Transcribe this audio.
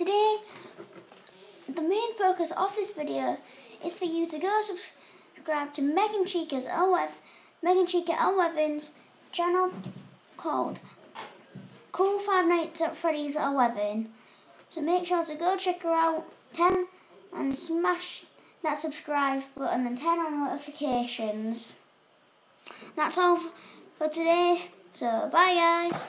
today the main focus of this video is for you to go subscribe to Megan Chica's LF, Megan Chica Elwevin's channel called Cool Five Nights at Freddy's Elwevin. So make sure to go check her out 10 and smash that subscribe button and turn on notifications. That's all for today. So bye guys.